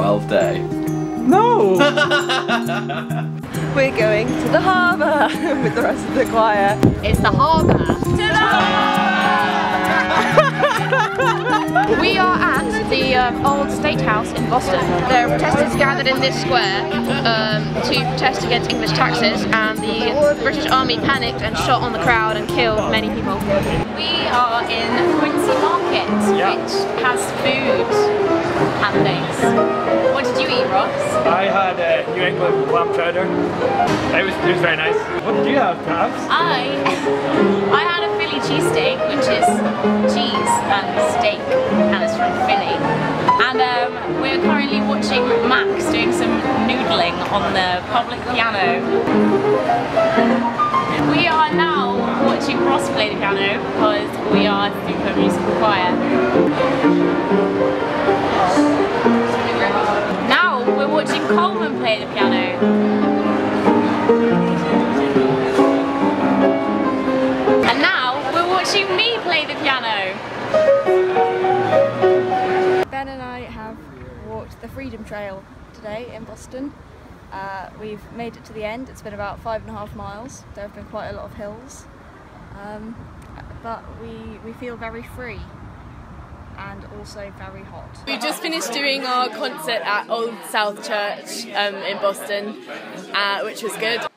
12 day. No! We're going to the harbour with the rest of the choir. It's the harbour. we are at the um, old State House in Boston. There are protesters gathered in this square um, to protest against English taxes and the British Army panicked and shot on the crowd and killed many people. We are in Quincy Market, which has food New England clam chowder. It was, it was very nice. What did you have, Tabs? I I had a Philly cheesesteak, which is cheese and steak, and it's from Philly. And um, we're currently watching Max doing some noodling on the public piano. We are now watching Ross play the piano because we are super musical choir. Watching Coleman play the piano. And now we're watching me play the piano. Ben and I have walked the Freedom Trail today in Boston. Uh, we've made it to the end. It's been about five and a half miles. There have been quite a lot of hills. Um, but we, we feel very free and also very hot. We just finished doing our concert at Old South Church um, in Boston, uh, which was good.